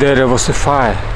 There was a fire.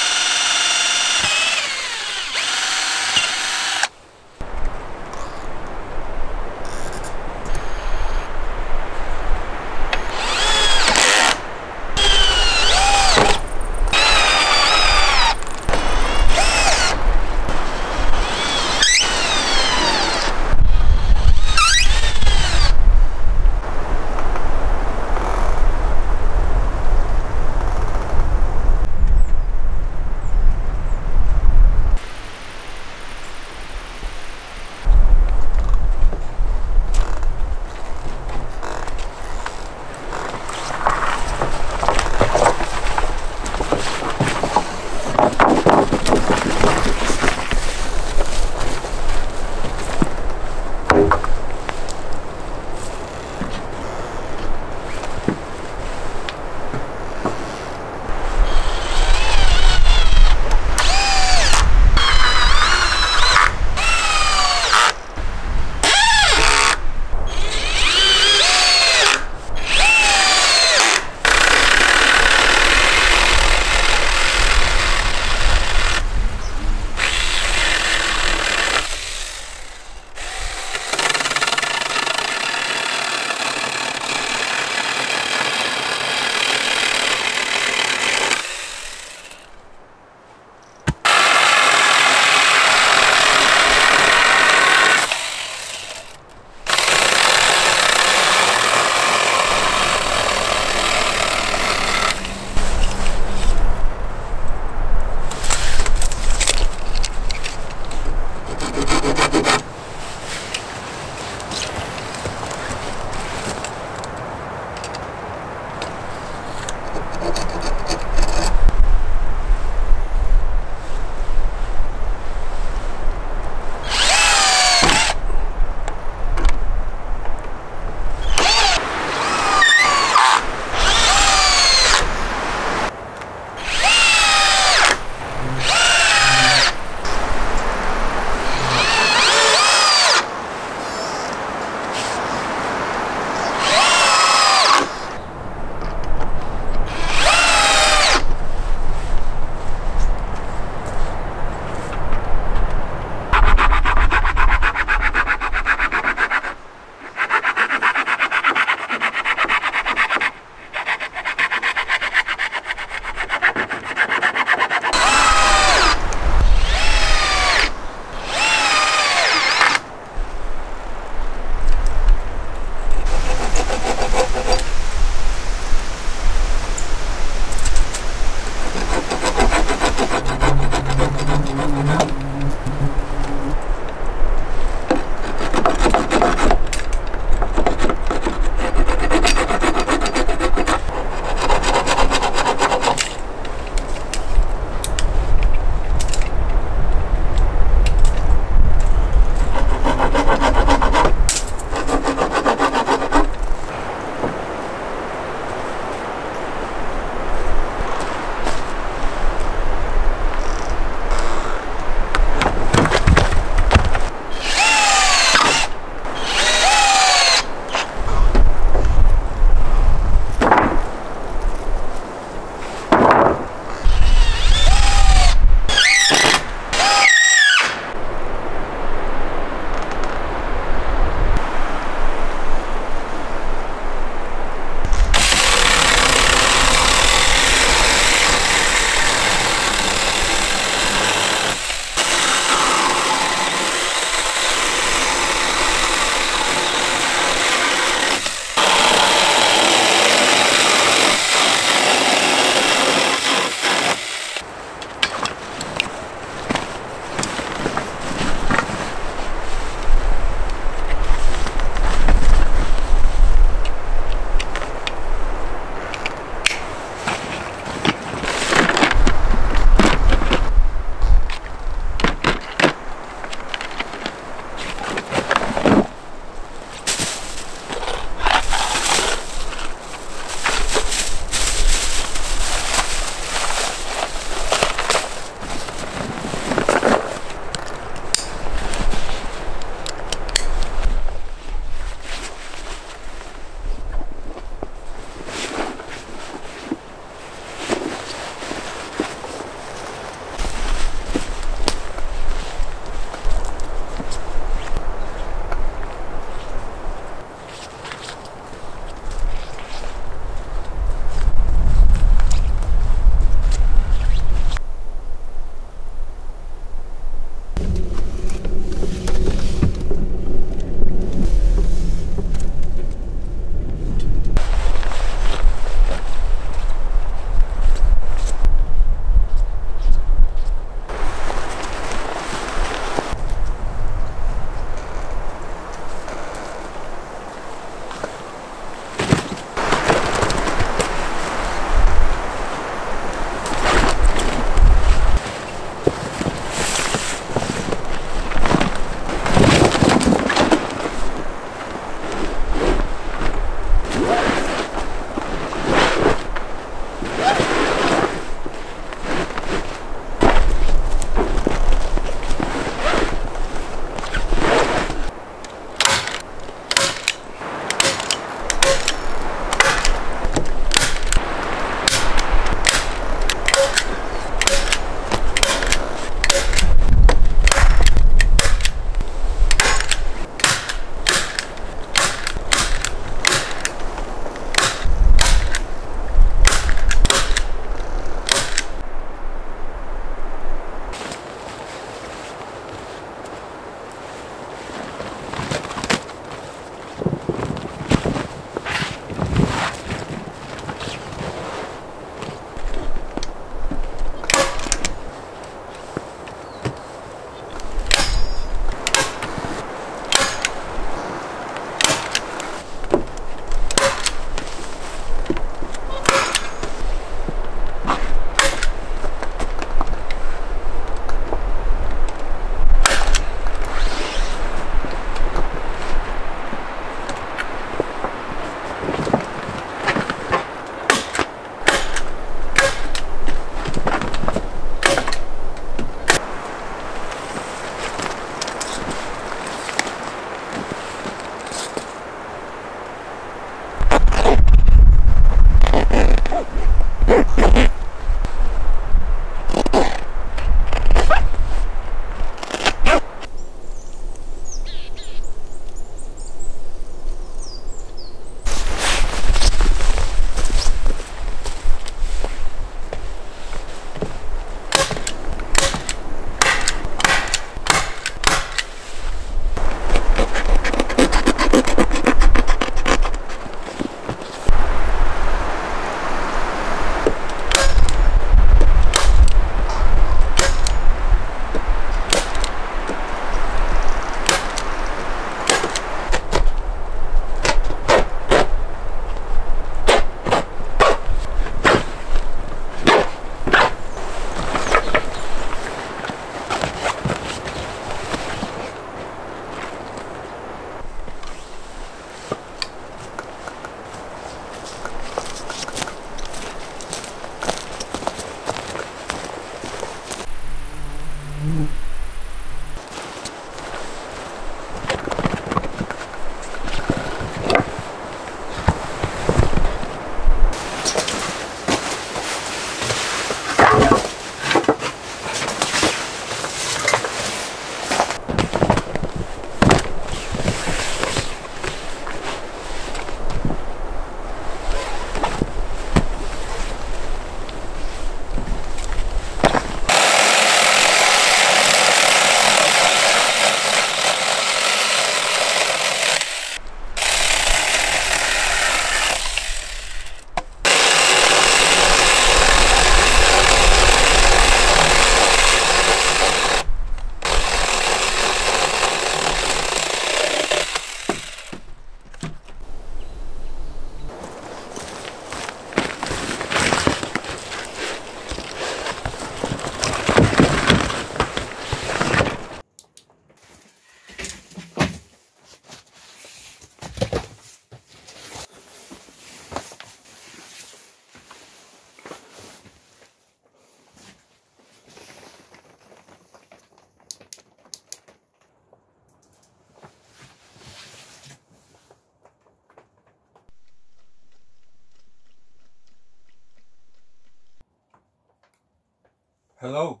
Hello.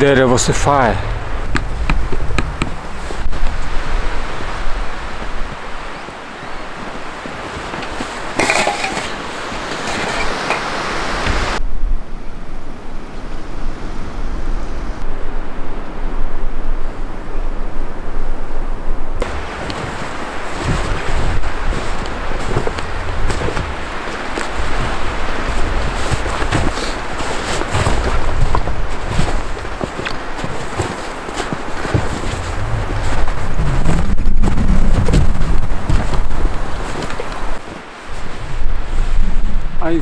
There was a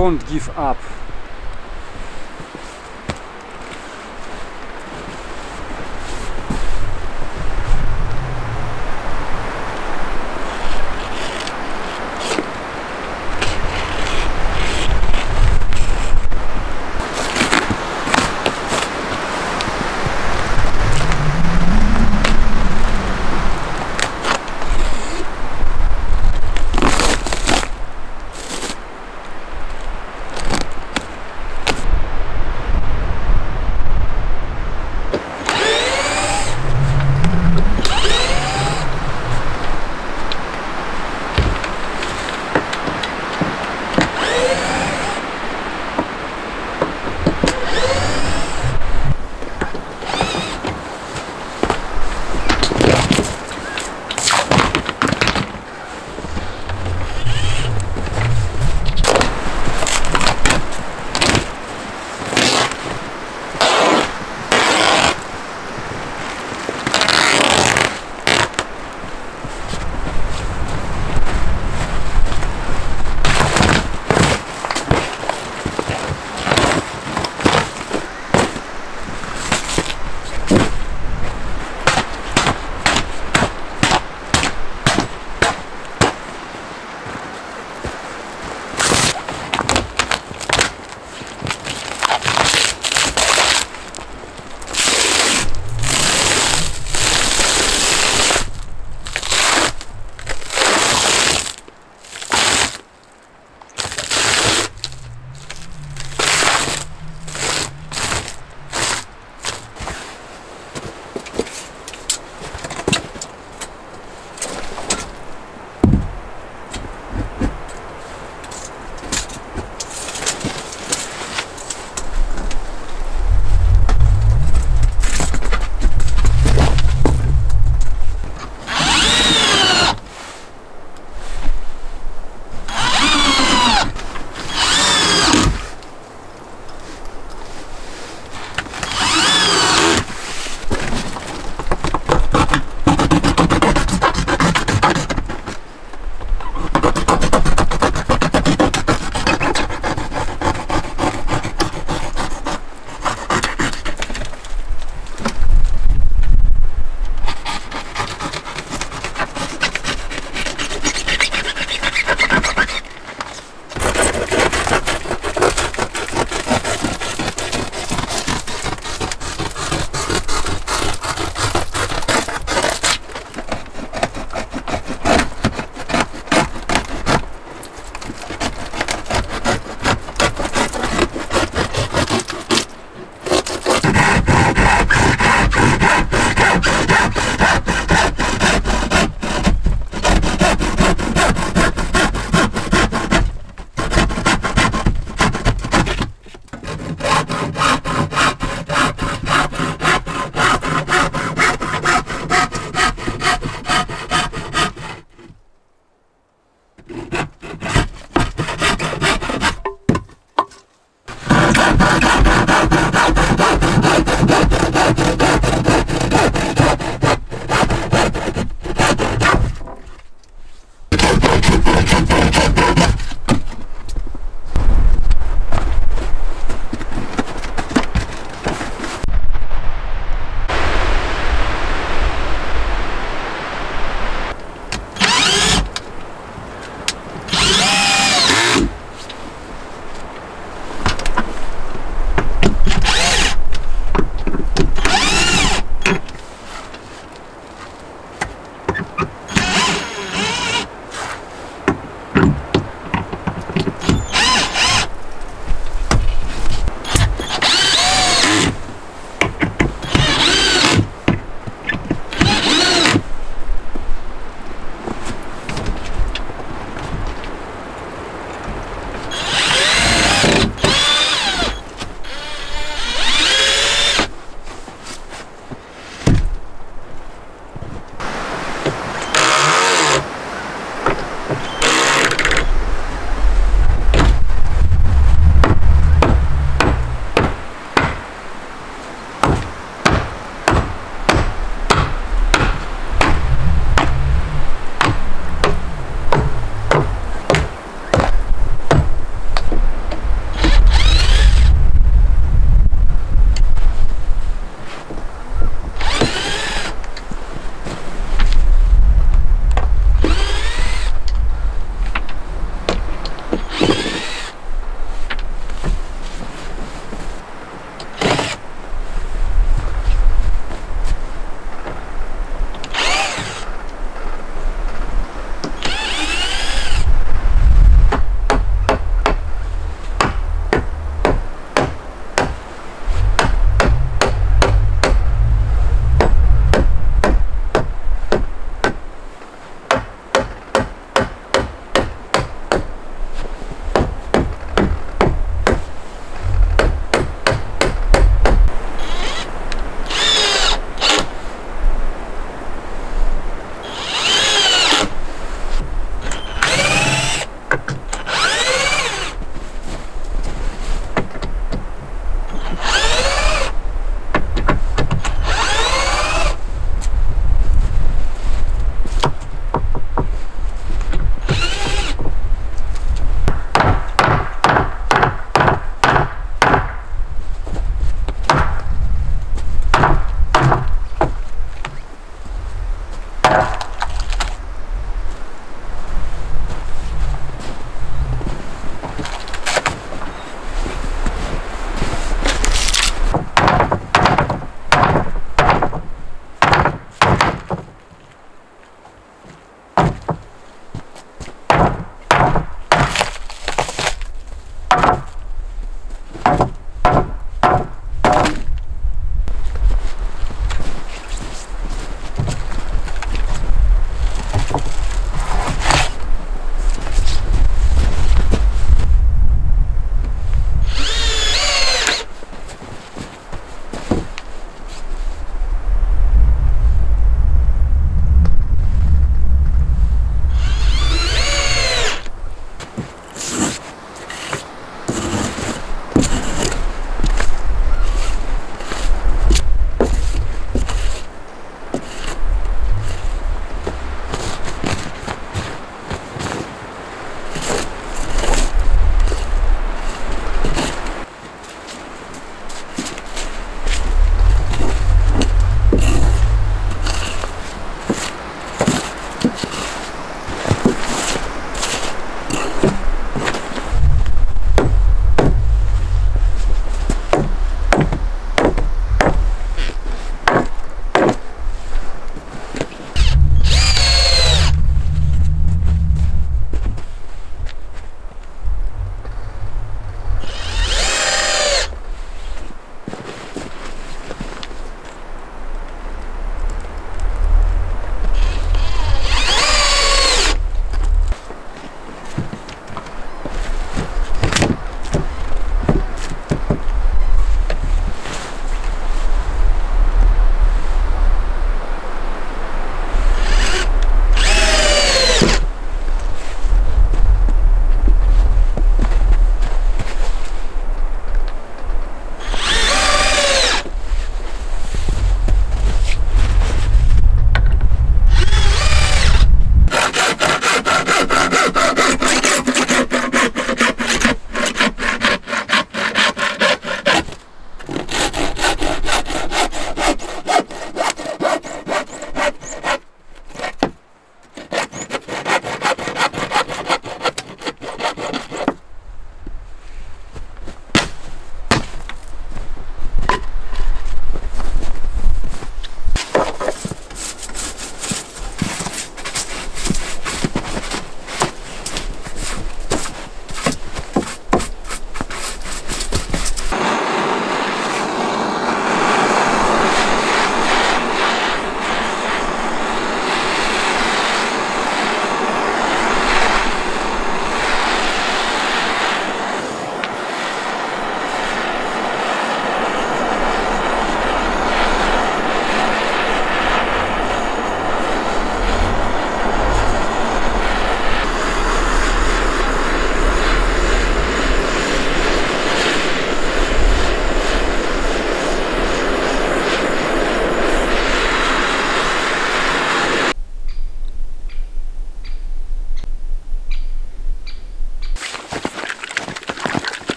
won't give up.